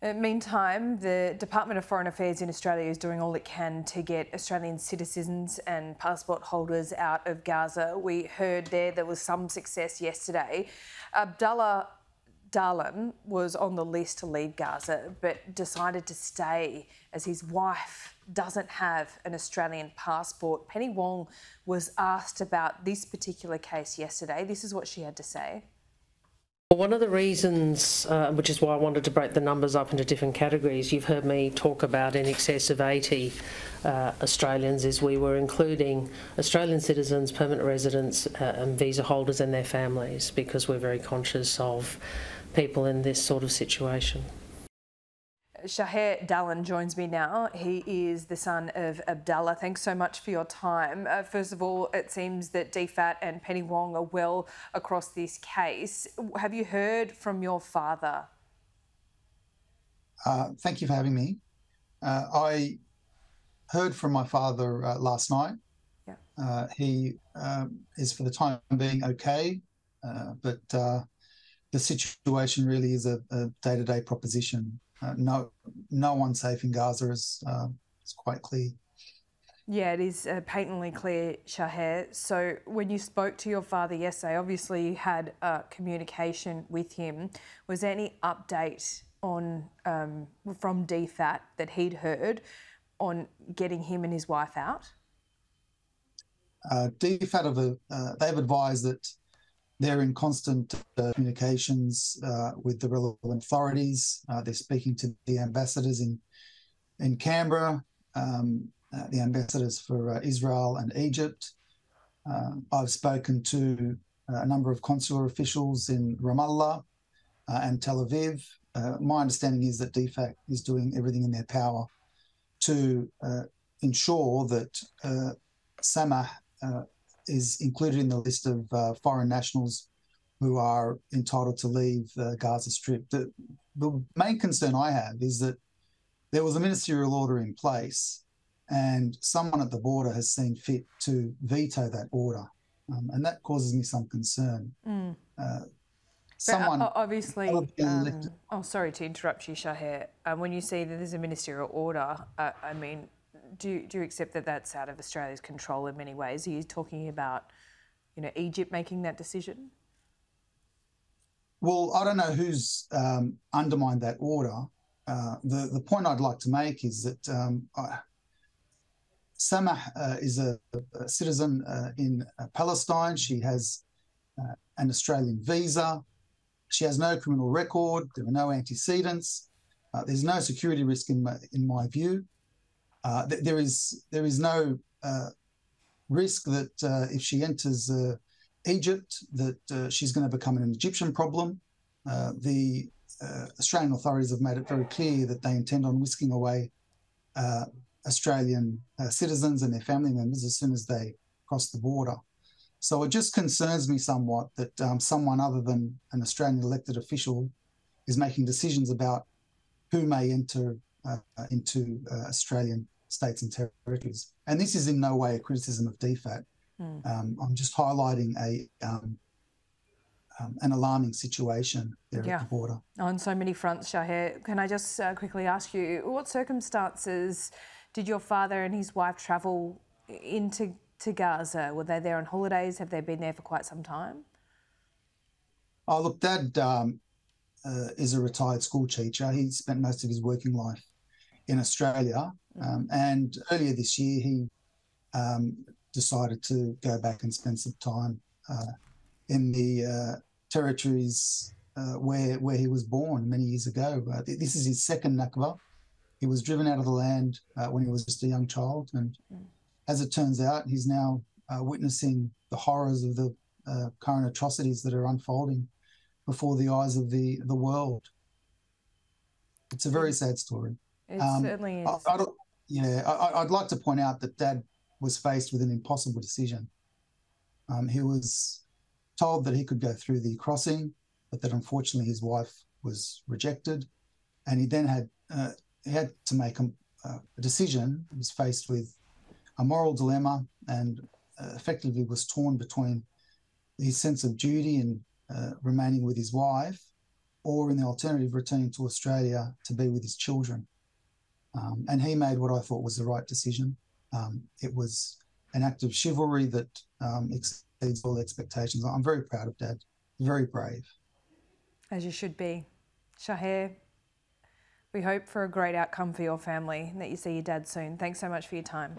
Uh, meantime, the Department of Foreign Affairs in Australia is doing all it can to get Australian citizens and passport holders out of Gaza. We heard there there was some success yesterday. Abdullah Dahlan was on the list to leave Gaza but decided to stay as his wife doesn't have an Australian passport. Penny Wong was asked about this particular case yesterday. This is what she had to say. One of the reasons, uh, which is why I wanted to break the numbers up into different categories, you've heard me talk about in excess of 80 uh, Australians, is we were including Australian citizens, permanent residents, uh, and visa holders and their families because we're very conscious of people in this sort of situation. Shaher Dahlan joins me now. He is the son of Abdullah. Thanks so much for your time. Uh, first of all, it seems that DFAT and Penny Wong are well across this case. Have you heard from your father? Uh, thank you for having me. Uh, I heard from my father uh, last night. Yeah. Uh, he um, is, for the time being, okay, uh, but the situation really is a day to day proposition uh, no no one safe in Gaza is uh, is quite clear. Yeah, it is uh, patently clear, Shaher. So, when you spoke to your father yesterday, obviously you had uh, communication with him. Was there any update on um, from DFAT that he'd heard on getting him and his wife out? Uh, DFAT have uh, they've advised that they're in constant uh, communications uh, with the relevant authorities. Uh, they're speaking to the ambassadors in in Canberra, um, uh, the ambassadors for uh, Israel and Egypt. Uh, I've spoken to a number of consular officials in Ramallah and Tel Aviv. my understanding is that DFAT is doing everything in their power to ensure that Samah is included in the list of uh, foreign nationals who are entitled to leave the Gaza Strip. The, the main concern I have is that there was a ministerial order in place and someone at the border has seen fit to veto that order. Um, and that causes me some concern. Mm. Uh, someone uh, obviously. Um, oh, sorry to interrupt you, Shaher. Um, when you say that there's a ministerial order, uh, I mean, do you, do you accept that that's out of Australia's control in many ways? Are you talking about, you know, Egypt making that decision? Well, I don't know who's um, undermined that order. Uh, the the point I'd like to make is that um, Samah uh, is a, a citizen uh, in uh, Palestine. She has uh, an Australian visa. She has no criminal record. There are no antecedents. Uh, there's no security risk in my, in my view. Uh, th- there is there is no uh, risk that uh, if she enters uh, Egypt, that uh, she's going to become an Egyptian problem. the Australian authorities have made it very clear that they intend on whisking away Australian citizens and their family members as soon as they cross the border. So it just concerns me somewhat that um, someone other than an Australian elected official is making decisions about who may enter uh, into uh, Australian states and territories. And this is in no way a criticism of DFAT. Mm. Um, I'm just highlighting a um, um, an alarming situation there yeah. at the border. On so many fronts, Shaher. Can I just uh, quickly ask you, what circumstances did your father and his wife travel into to Gaza? Were they there on holidays? Have they been there for quite some time? Oh, look, Dad um, uh, is a retired school teacher. He spent most of his working life in Australia. Um, and earlier this year, he um, decided to go back and spend some time uh, in the uh, territories uh, where where he was born many years ago. Uh, this is his second Nakba. He was driven out of the land uh, when he was just a young child, and mm. as it turns out, he's now uh, witnessing the horrors of the current atrocities that are unfolding before the eyes of the the world. It's a very sad story. It um, certainly is. I, I yeah, I, would like to point out that Dad was faced with an impossible decision. Um, he was told that he could go through the crossing, but that unfortunately his wife was rejected, and he then had uh, he had to make a, a, decision. He was faced with a moral dilemma, and uh, effectively was torn between his sense of duty and uh, remaining with his wife, or in the alternative, returning to Australia to be with his children. Um, and he made what I thought was the right decision. Um, it was an act of chivalry that um, exceeds all expectations. I'm very proud of Dad, very brave. As you should be. Shaher, we hope for a great outcome for your family and that you see your dad soon. Thanks so much for your time.